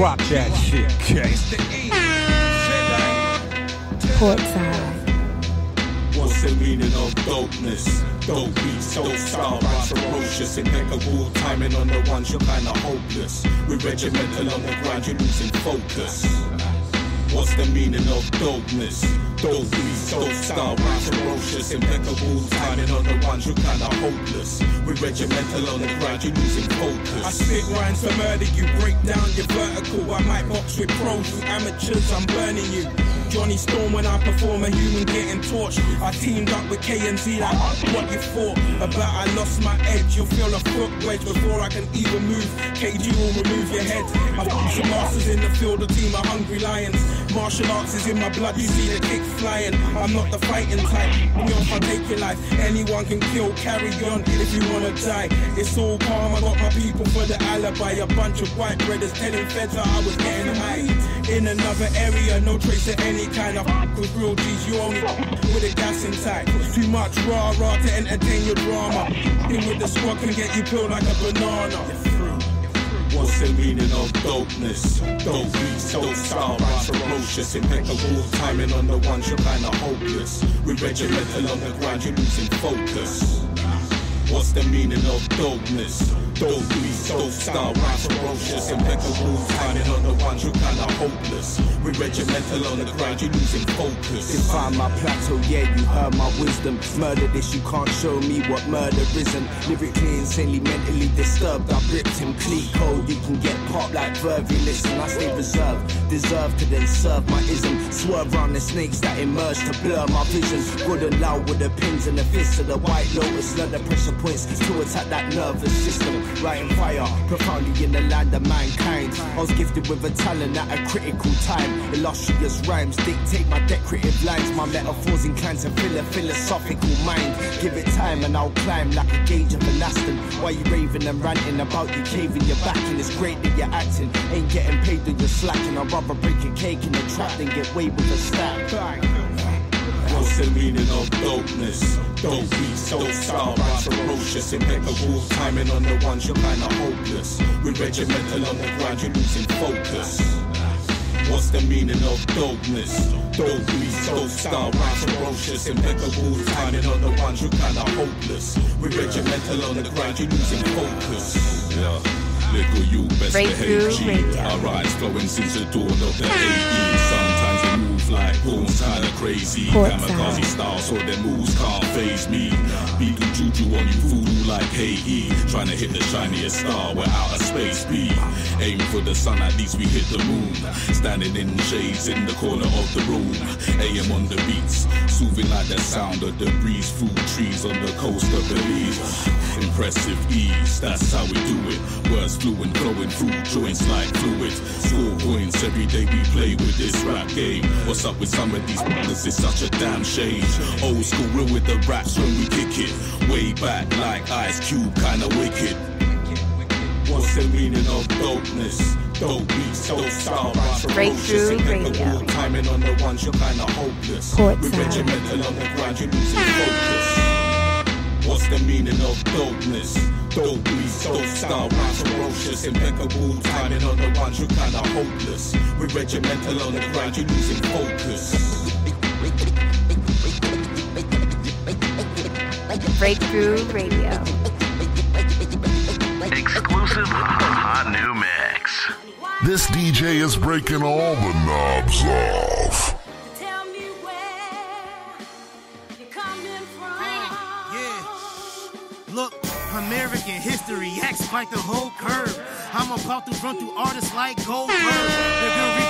Drop that shit, okay? Portside. What's the meaning of dopeness? Dope beats, dope style, rhymes ferocious, impeccable timing on the ones you're kinda hopeless. We're regimental on the grind, you're losing focus. What's the meaning of dopeness? Dope beats, dope style, ferocious, impeccable timing on the ones you're kinda hopeless. We're regimental on the grind, you're losing focus. I spit rhymes to murder you, break down your vertical. I might box with pros, you amateurs, I'm burning you. Johnny Storm when I perform a human getting torched. I teamed up with KNZ like what you thought about. I lost my edge. You'll feel a foot wedge before I can even move. KG will remove your head. I've got some masters in the field, a team of hungry lions. Martial arts is in my blood. You see the kick flying. I'm not the fighting type. Me off, I take your life. Anyone can kill. Carry on if you wanna die. It's all calm. I got my people for the alibi. A bunch of white brothers telling feds that I was getting high. In another area, no trace of any kind of with real G's. You only with a gas inside. Too much rah rah to entertain your drama. In with the squad can get you peeled like a banana. The meaning of dopeness? Dope beats, dope style, rhymes ferocious, impeccable timing on the ones you're kinda hopeless. We're regimental on the grind, you're losing focus. What's the meaning of dopeness? Dope beats, dope style, rhymes ferocious, impeccable timing on the ones you're kinda hopeless. We're regimental on the grind, you're losing focus. Define my plateau, yeah, you heard my wisdom. Murder this, you can't show me what murder isn't. Lyrically, insanely, mentally disturbed. I ripped him Clico, you can get popped like Vervi. Listen, I stay reserved, deserve to then serve my ism. Swerve round the snakes that emerge to blur my visions Good and loud with the pins and the fists of the white lotus. Learn the pressure points to attack that nervous system. Writing fire, profoundly in the land of mankind. I was gifted with a talent at a critical time. Illustrious rhymes dictate my decorative lines. My metaphors inclined to fill a philosophical mind. Give it time and I'll climb like a gauge of an Aston. Why you raving and ranting about you caving your back? And it's great that you're acting. Ain't getting paid that you're slacking. I'd rather break a cake in the trap than get away with a stack. Bang. What's the meaning of dopeness? Dope beats, dope style, rhymes ferocious, impeccable timing on the ones you're kinda hopeless. We're regimental on the grind, you're losing focus. What's the meaning of dopeness? Dope beats, dope style, rhymes ferocious, impeccable timing on the ones you're kinda hopeless. We're regimental on the grind, you're losing focus. Yeah. Little you best Breakthrough behave G. Our rise flowing since the dawn of the 80s. Sometimes they move like pawns, kinda crazy. Kamikaze style, so their moves can't phase me. Beagle juju on you voodoo like Haiti. Trying to hit the shiniest star where outer space be. Aim for the sun, at least we hit the moon. Standing in shades in the corner of the room. AM on the beats, soothing like the sound of the breeze through trees on the coast of Belize. Impressive ease, that's how we do it. Words fluent, flowing through joints like fluid. Score points every day we play with this rap game. What's up with some of these brothers? It's such a damn shame. Old school real with the raps when we kick it. Way back like Ice Cube, kinda wicked. What's the meaning of dopeness? Dope beats, dope style, rhymes ferocious, Breakthrough impeccable Radio. timing on the ones you're kinda hopeless. We're regimental on the grind, you're losing focus. What's the meaning of dopeness? Dope beats, dope style, rhymes ferocious, impeccable timing on the ones you're kinda hopeless. We're regimental on the grind, you're losing focus. Like a breakthrough Radio. Exclusive hot new mix. This DJ is breaking all the knobs off. Like the whole curve. I'm about to run through artists like Goldberg. They're gonna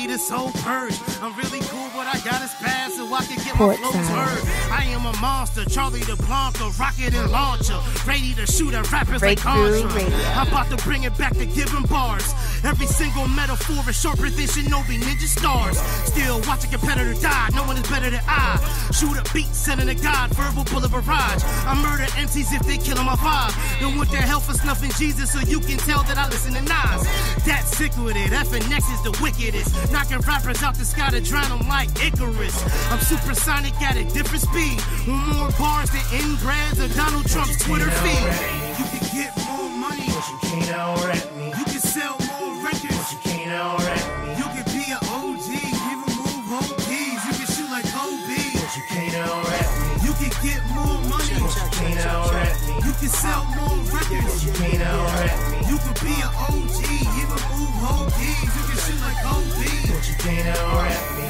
ready to soul purge. I'm really cool, but I got his pass so I can get my Portside. heard. I am a monster, Charlie the Blanca, rocket and launcher. Ready to shoot at rappers like Breakthrough Contra. I'm about to bring it back to giving bars. Every single metaphor is sharper than Shinobi Ninja stars. Still watch a competitor die, no one is better than I. Shoot a beat, sending a god, verbal bullet barrage. I murder MCs if they kill my vibe. Then what the hell for snuffing Jesus so you can tell that I listen to Nas. That's sick with it, FNX is the wickedest. Knocking rappers out the sky to drown them like Icarus. I'm supersonic at a different speed. More bars than inbreds of Donald Trump's Twitter feed. You can get more money, but you can't out-rap me. can sell more records. You, you can be an OG, even move whole keys. You can shoot like OB. But you can't out-rap me.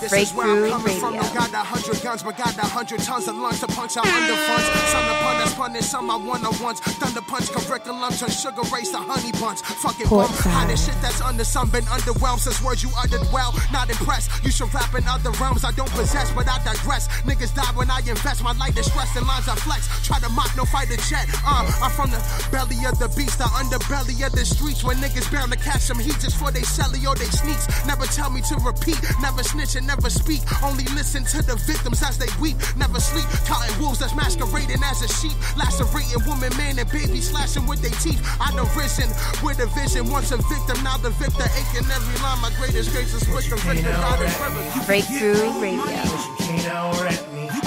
This Break is where I'm through coming from. radio. Got a hundred guns, but got a hundred tons of lungs to punch out. Some the punish, punish, some I one on ones. Thunder punch curriculum sugar race the honey bunch. Fucking bum. Portside. This shit that's under some been underwhelmed since words you uttered well. Not impressed. You should rap in other realms I don't possess, but I digress. Niggas die when I invest. My light is stress and lines I flex. Try to mock, no fighter jet. Uh, I'm from the belly of the beast, the underbelly of the streets. When niggas bound to catch some heat just for they celly or they sneaks. Never tell me to repeat, never snitch and never speak. Only listen to the victims as they weep. Never sleep, counting wolves that's masquerading as a sheep. Lacerating woman, man, and baby slashing with their teeth. I done risen with a vision. Once a victim, now the victor. Aching every line. My greatest grace is split the victim. God is river. Breakthrough Radio. Can't out-rap me. You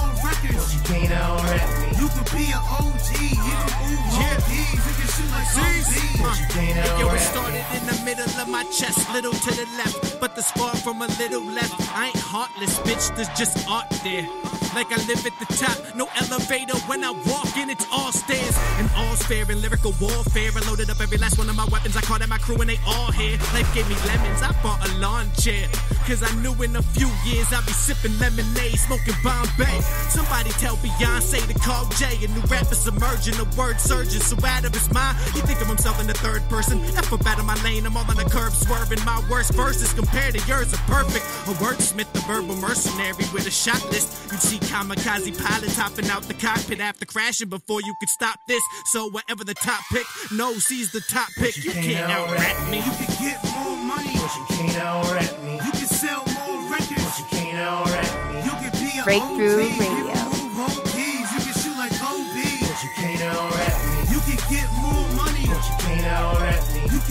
can records. You can't me. You can be an OG, even move whole keys. You can shoot like OB. But you can't Yo, it started in the middle of my chest, little to the left, but the spark from a little left. I ain't heartless, bitch, there's just art there. Like I live at the top, no elevator. When I walk in, it's all stairs. And all's fair in lyrical warfare. I loaded up every last one of my weapons. I called out my crew and they all here. Life gave me lemons, I bought a lawn chair. Cause I knew in a few years I'd be sipping lemonade, smoking Bombay. Somebody tell Beyonce to call Jay. A new rapper's emerging, a word surging. So out of his mind, he think of himself in the third person. F up out of my lane, I'm all on the curb swerving. My worst verses compared to yours are perfect. A wordsmith, a verbal mercenary with a shot list. You'd see kamikaze pilots hopping out the cockpit after crashing before you could stop this. So whatever the top pick knows he's the top pick. You can't out-rap me. You can get more money. But you can't out-rap me. You can sell more records. But you can't out-rap me. You can be an Breakthrough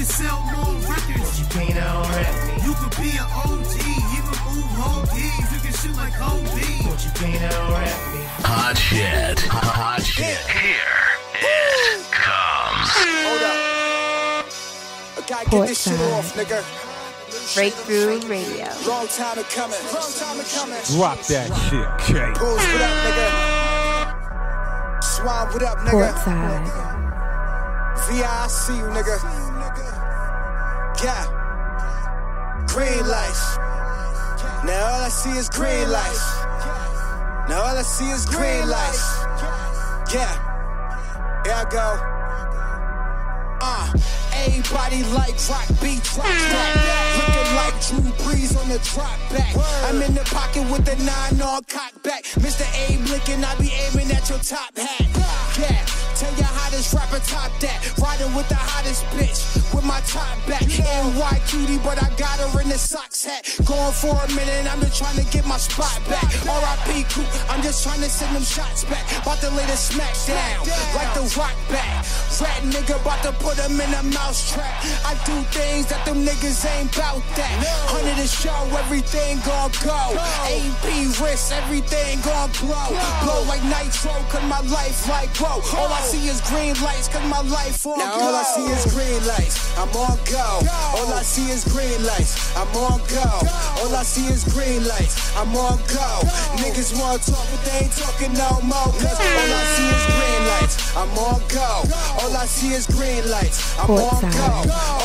can sell more records. But you can't out-rap me. You can be an OG, even move whole keys. You can shoot like OB. But you can't out-rap me. Hot shit. Hot shit. Here it comes. Hold up. I gotta get this shit Portside. off, nigga. Breakthrough Radio. Long time it coming. Long time it coming. Drop that shit, K. Bulls, what up, nigga? Swan, what up, nigga? Portside. VI, I see you, nigga. Yeah. Green lights. Now all I see is green lights. Now all I see is green lights. Yeah. Here I go. Uh, everybody like rock beats, rock back. Looking Drew Brees on the drop back. I'm in the pocket with the nine on cock back. Mr. Abe Lincoln, I be aiming at your top hat. Yeah, tell your hottest rapper top that. Riding with the hottest bitch with my top back. NY cutie, but I got her in the socks hat. Going for a minute, I'm just trying to get my spot back. RIP Coop, I'm just trying to send them shots back. About to lay the smack down, like the rock back. Rat nigga, about to put him in a mouse trap. I do things that them niggas ain't bout that. Hundred the show, everything gon' go. AP wrist, everything gon' blow. Blow like nitro, cause my life like whoa. All I see is green lights, cause my life on Now go. all I see is green lights. I'm on go. All I see is green lights. I'm on go. All I see is green lights. I'm on go. Niggas wanna talk, but they ain't talking no more. Cause all I see is green lights. I'm on go. All I see is green lights. I'm on go.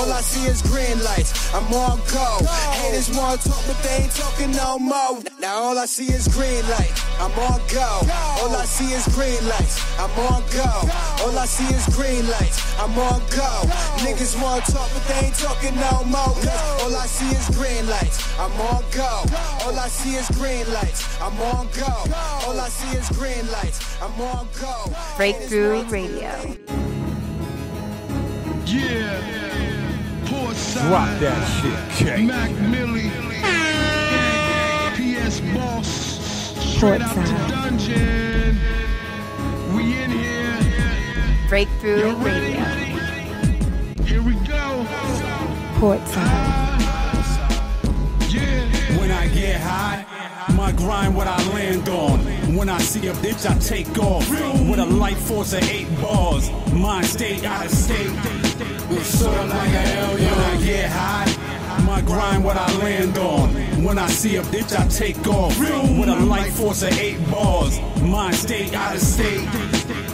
All I see is green lights. I'm on go. Haters wanna talk, but they ain't talking no more. Now all I see is green light. I'm on go. All I see is green lights. I'm on go. All I see is green lights. I'm on go. Niggas wanna talk, but they ain't talking no more. All I see is green lights. I'm on go. All I see is green lights. I'm on go. All I see is green lights. I'm on go. Breakthrough Radio. Yeah. Portside. Drop that shit, K. Mac Millie. PS Boss. Straight out the dungeon. We in here. Breakthrough Radio. Here we go. Portside. When I get high, my grind what I land on. When I see a bitch, I take off. With a life force of eight balls. Mind state out of state. Sorta like a yo. When I get high, my grind what I land on. When I see a bitch, I take off. With a light force of eight bars. Mind state, out of state.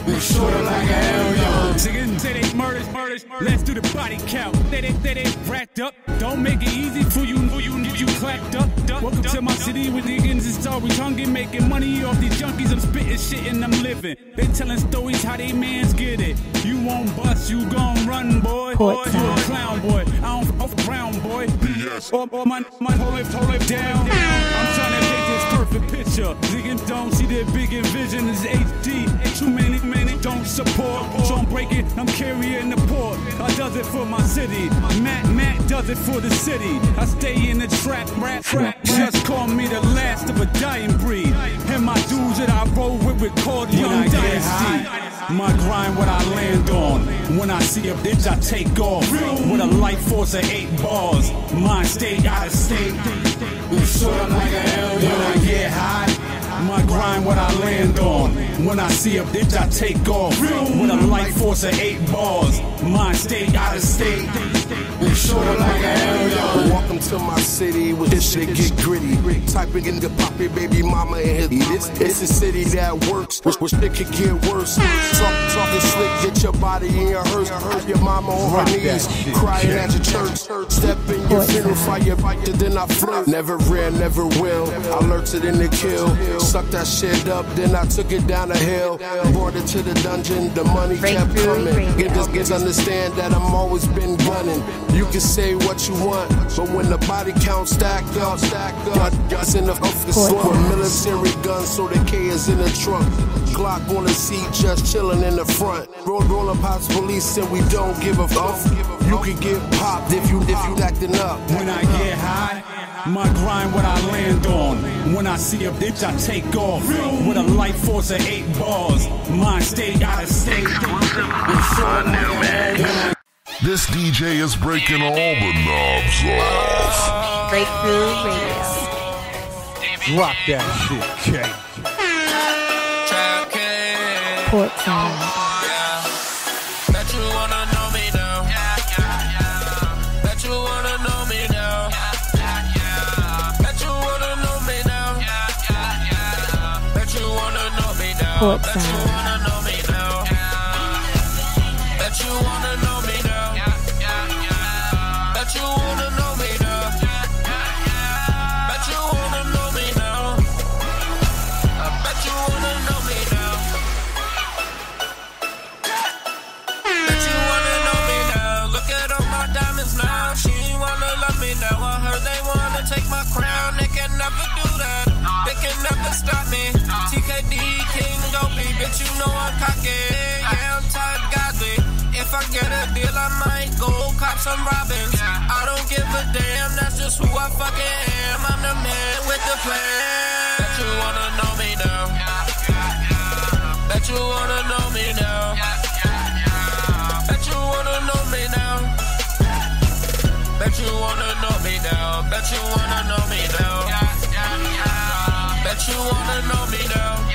Sorta like a hell, yo. Chicken, say they murders, murders, Let's do the body count. They they they they racked up. Don't make it easy for you, for you, for you clapped up. Welcome to my city with niggas and stories hungry, making money off these junkies. I'm spitting shit and I'm living. They telling stories how they mans get it. You won't bust, you gon' run, boy. Boy, you a clown, boy. I don't off brown, boy. Or, or my my hold it, hold it down. I'm trying to take this perfect picture. Niggas don't see their big vision is HD. Too many, many don't support. So I'm breaking, I'm carrying the port. I does it for my city. Matt, Matt does it for the city. I stay in the trap, rap, trap. Just call me the last of a dying breed. And my dudes that I roll with record Young Dynasty. my grind what I land on. When I see a bitch, I take off. With a light force of eight bars. Mind state, out of state. Sorta like a hell. When I get high, my grind what I land on. When I see a bitch, I take off. With a light force of eight bars. Mind state, out of state. Sorta like a hell, yo. Welcome to my city with this shit get gritty. Typing in the poppy baby mama and his this it's a city that works, which, which it could get worse. Talk, talking slick, get your body in your hearse. Have your mama on Rock her knees, crying Jack. at your church. Step in your funeral fire, fight then I flirt. Never ran, never will. I lurked it in the kill. Sucked that shit up, then I took it down the hill. Brought it to the dungeon, the money kept coming. Radio. Get this, get understand that I'm always been gunning. You can say what you want, but when the body count stack up, stack up, guns in the office slump. Military guns, so the K is in the trunk. Glock on the seat, just chilling in the front. Roll, roll up house police, and we don't give a fuck. You can get popped if you if you acting up. When I get high, my grind what I land on. When I see a bitch, I take off. With a light force of eight bars. Mind state, out of state. This DJ is breaking all the knobs off. Breakthrough Radio. Drop that shit, K. Portside. Bet you wanna know me now. Bet you wanna know me now. Bet you wanna know me now. Bet you wanna know me now. Bet you Portside. wanna know me now. Bet you wanna know me bitch, you know I'm cocky. Yeah, I'm Todd Godly. If I get a deal, I might go cop some robins. I don't give a damn. That's just who I fucking am. I'm the man with the plan. Bet you wanna know me now. Bet you wanna know me now. Bet you wanna know me now. Bet you wanna know me now. Bet you wanna know me now. Bet you wanna know me now.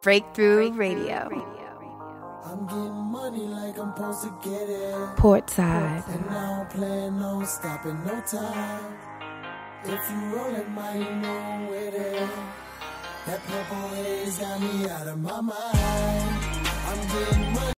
Breakthrough Radio. I'm getting money like I'm supposed to get it. Portside. And I don't plan on stopping no time. If you rollin' my, you know with it. That purple haze got me out of my mind. I'm getting money